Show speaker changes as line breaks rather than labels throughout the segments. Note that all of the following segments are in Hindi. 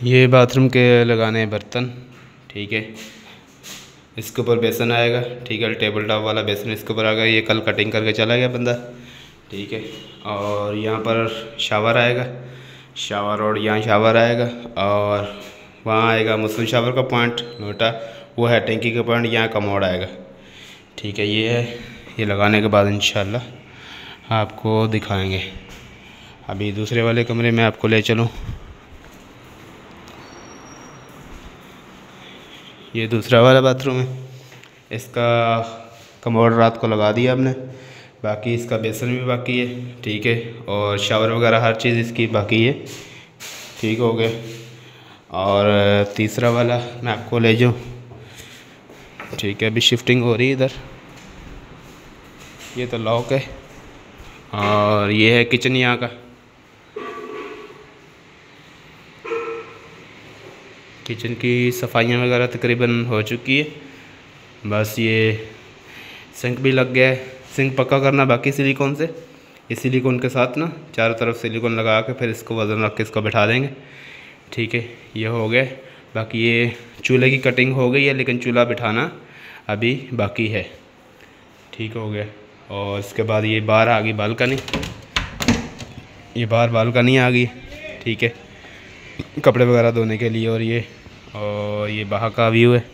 ये बाथरूम के लगाने हैं बर्तन, ठीक है। इसके ऊपर बेसन आएगा, ठीक है टेबल टॉप वाला बेसन इसके ऊपर आएगा ये कल कटिंग करके चला गया बंदा, ठीक है। और यहाँ पर शावर आएगा, शावर और यहाँ शावर आएगा, और वहाँ आएगा मुस्लिम शावर का पॉइंट नोटा वो है टेंकी का पॉइंट, यहाँ का मोड़ आएगा, ठीक है। ये है, ये लगाने के बाद इन आपको दिखाएँगे। अभी दूसरे वाले कमरे में आपको ले चलूँ। ये दूसरा वाला बाथरूम है। इसका कमोड रात को लगा दिया हमने। बाकी इसका बेसन भी बाकी है, ठीक है। और शावर वगैरह हर चीज़ इसकी बाकी है। ठीक हो गया। और तीसरा वाला मैं आपको ले जाऊँ। ठीक है, अभी शिफ्टिंग हो रही है इधर। ये तो लॉक है। और ये है किचन यहाँ का। किचन की सफाइयाँ वगैरह तकरीबन हो चुकी है। बस ये सिंक भी लग गया है। सिंक पक्का करना बाकी सिलिकॉन से। इस सिलिकॉन के साथ ना चारों तरफ़ सिलिकॉन लगा के फिर इसको वज़न रख के इसको बैठा देंगे। ठीक है, ये हो गया। बाकी ये चूल्हे की कटिंग हो गई है, लेकिन चूल्हा बिठाना अभी बाकी है। ठीक हो गया। और इसके बाद ये बाहर आ गई बालकनी। ये बाहर बालकनी आ गई। ठीक है, कपड़े वगैरह धोने के लिए और ये और ये बाहर का व्यू है।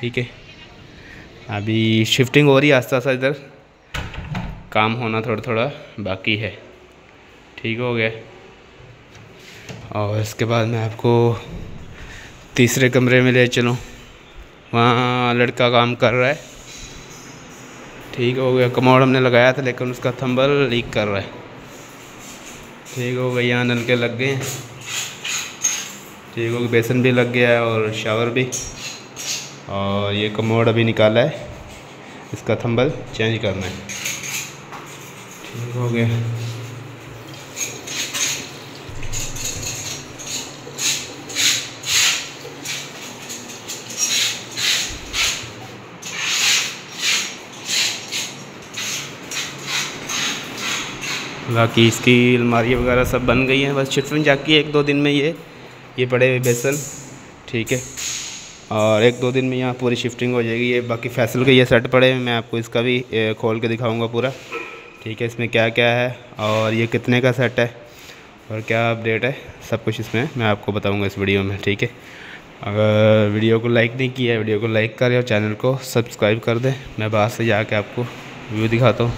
ठीक है। अभी शिफ्टिंग हो रही है आस्ता आस्ता इधर। काम होना थोड़ा थोड़ा बाकी है। ठीक हो गया। और इसके बाद मैं आपको तीसरे कमरे में ले चलूँ। वहाँ लड़का काम कर रहा है। ठीक हो गया। कमोड हमने लगाया था, लेकिन उसका थंबल लीक कर रहा है। ठीक हो गया यहाँ नल के लग गए हैं। ठीक हो बेसन भी लग गया है और शावर भी। और ये कमोड अभी निकाला है। इसका थंबल चेंज करना है। ठीक हो गया। बाकी इसकी अलमारी वगैरह सब बन गई हैं। बस शिफ्टिंग जाकी एक दो दिन में ये। ये पड़े हुए बेसन ठीक है। और एक दो दिन में यहाँ पूरी शिफ्टिंग हो जाएगी। ये बाकी फैसल के ये सेट पड़े हैं, मैं आपको इसका भी खोल के दिखाऊँगा पूरा। ठीक है, इसमें क्या क्या है और ये कितने का सेट है और क्या अपडेट है, सब कुछ इसमें मैं आपको बताऊँगा इस वीडियो में, ठीक है। अगर वीडियो को लाइक नहीं किया है वीडियो को लाइक करें और चैनल को सब्सक्राइब कर दें। मैं बाहर से जाके आपको व्यू दिखाता हूँ।